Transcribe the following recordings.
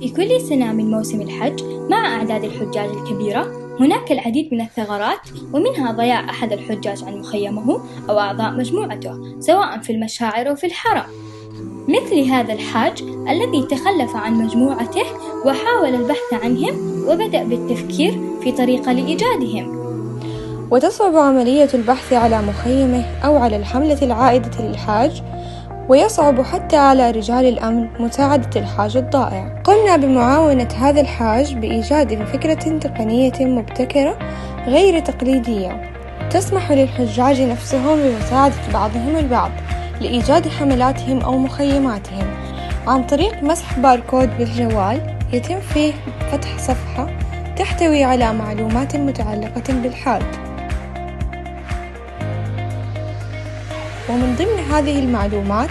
في كل سنة من موسم الحج مع أعداد الحجاج الكبيرة هناك العديد من الثغرات ومنها ضياع أحد الحجاج عن مخيمه أو أعضاء مجموعته سواء في المشاعر أو في الحرم. مثل هذا الحاج الذي تخلف عن مجموعته وحاول البحث عنهم وبدأ بالتفكير في طريقة لإيجادهم. وتصعب عملية البحث على مخيمه أو على الحملة العائدة للحاج ويصعب حتى على رجال الأمن مساعدة الحاج الضائع. قمنا بمعاونة هذا الحاج بإيجاد فكرة تقنية مبتكرة غير تقليدية تسمح للحجاج نفسهم بمساعدة بعضهم البعض لإيجاد حملاتهم أو مخيماتهم. عن طريق مسح باركود بالجوال يتم فيه فتح صفحة تحتوي على معلومات متعلقة بالحاج ومن ضمن هذه المعلومات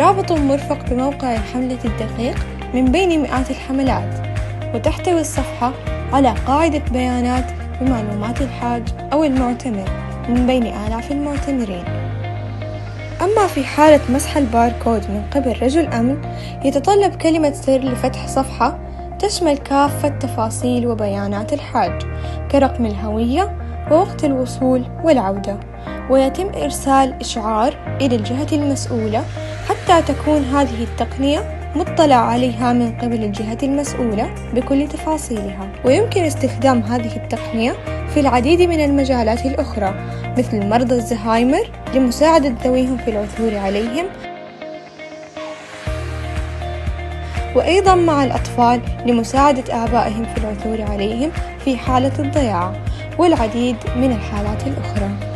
رابط مرفق بموقع الحملة الدقيق من بين مئات الحملات وتحتوي الصفحة على قاعدة بيانات بمعلومات الحاج أو المعتمر من بين آلاف المعتمرين. أما في حالة مسح الباركود من قبل رجل أمن يتطلب كلمة سر لفتح صفحة تشمل كافة تفاصيل وبيانات الحاج كرقم الهوية ووقت الوصول والعودة. ويتم إرسال إشعار إلى الجهة المسؤولة حتى تكون هذه التقنية مطلع عليها من قبل الجهة المسؤولة بكل تفاصيلها. ويمكن استخدام هذه التقنية في العديد من المجالات الأخرى مثل مرضى الزهايمر لمساعدة ذويهم في العثور عليهم وأيضا مع الأطفال لمساعدة آبائهم في العثور عليهم في حالة الضياع والعديد من الحالات الأخرى.